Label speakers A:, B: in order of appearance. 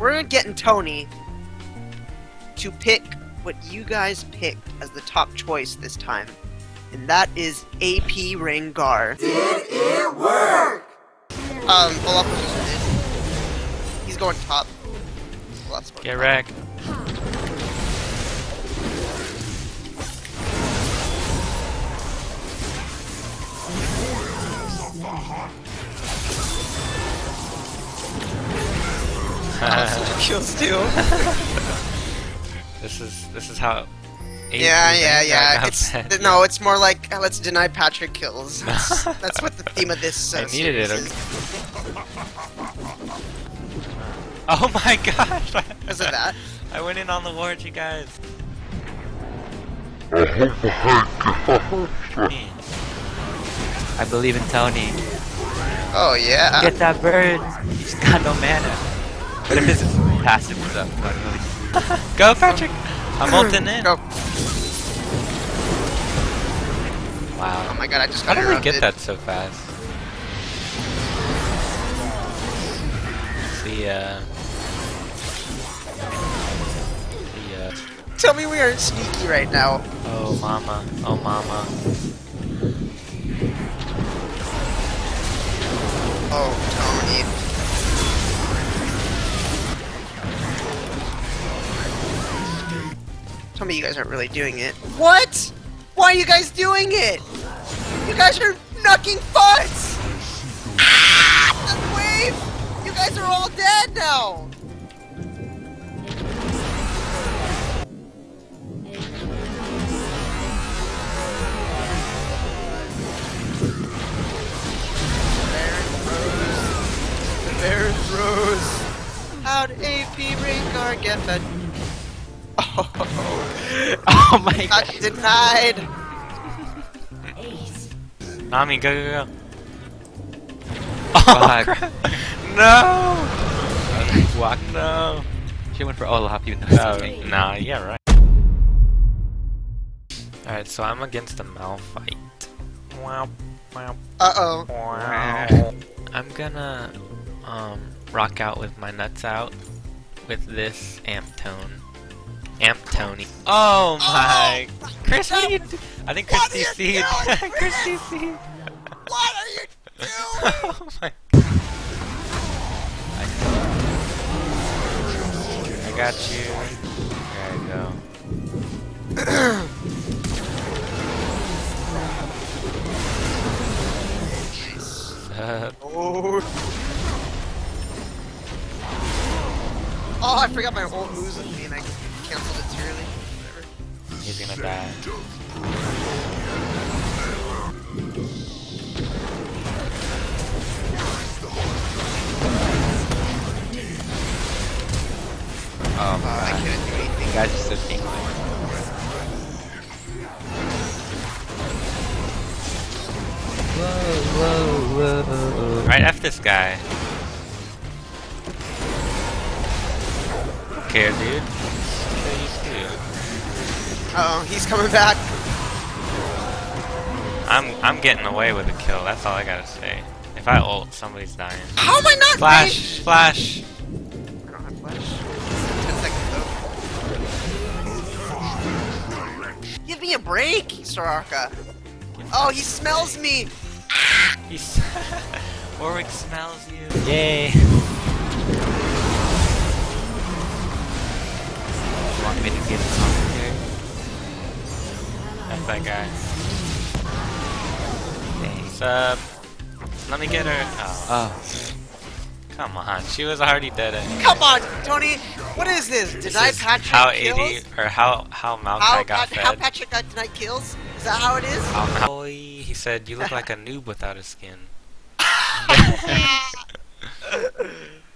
A: we're getting Tony to pick what you guys picked as the top choice this time, and that is AP Rengar.
B: Did it work?
A: Um, Olaf did. He's going top. Olaf's going
C: Get
A: top.
C: wrecked.
A: Kills too.
C: this is this is how.
A: yeah, yeah, yeah. It's
C: fed.
A: no, it's more like uh, let's deny Patrick kills. That's, that's what the theme of this. Uh,
C: I needed it,
A: series is.
C: Oh my gosh!
A: Because of that.
C: I went in on the ward, you guys.
D: I believe in Tony.
A: Oh yeah.
D: Get that bird. He's got no mana. What if his passive was up? I don't.
C: Go, Patrick! I'm ulting in.
A: Go. Oh
C: Wow.
A: my god, I just got
C: How did
A: interrupted.
C: get that so fast? See. Uh, see ya.
A: Tell me we aren't sneaky right now.
C: Oh mama. Oh mama.
A: Oh, Tony. Tell me you guys aren't really doing it. What? Why are you guys doing it? You guys are knucking fudds! Ah! The wave! You guys are all dead now! There's Rose. How'd AP Rengar get fed? Oh,
D: my
A: got
D: god.
A: denied.
C: Nami, go, go, go. Oh,
D: Fuck.
C: crap. No!
D: Walk.
C: No!
D: She went for Olaf even though it's
C: Oh, nah, yeah, right. Alright, so I'm against the Malphite. Wow, wow,
A: Uh-oh.
C: wow. I'm gonna, um, rock out with my nuts out with this amp tone. Amp Tony. Oh, oh my! Chris, what are you do- I think
A: What
C: Chris
A: are you
C: DC'd. Chris
A: Chris?
C: DC'd.
A: What are you doing?
C: oh my. I got you. There you go. Sup?
A: Oh. Oh, I forgot my old moves with me and I canceled it too early. Whatever.
C: He's gonna die.
D: Oh
A: Uh, I
D: my god.
A: couldn't do anything.
D: You guys are so team. Whoa, whoa, whoa.
C: Right F this guy. Don't care, dude. Kill you too.
A: Uh oh, he's coming back.
C: I'm I'm getting away with a kill. That's all I gotta say. If I ult, somebody's dying.
A: How am I not
C: Flash, flash.
A: I don't have flash. Ten seconds though. Give me a break, Soraka. Oh, he smells me.
C: He's Warwick smells you.
D: Yay. Dang.
C: Up? Let me get her. Oh,
D: Oh,
C: come on. She was already dead. Anyway.
A: Come on, Tony. What is this?
C: This
A: Deny
C: is
A: Patrick
C: how
A: kills?
C: 80 or how how Maokai
A: How,
C: got
A: Pat- how. Patrick got denied kills? Is that how it is?
C: Oh, how Maui, he said you look like a noob without a skin.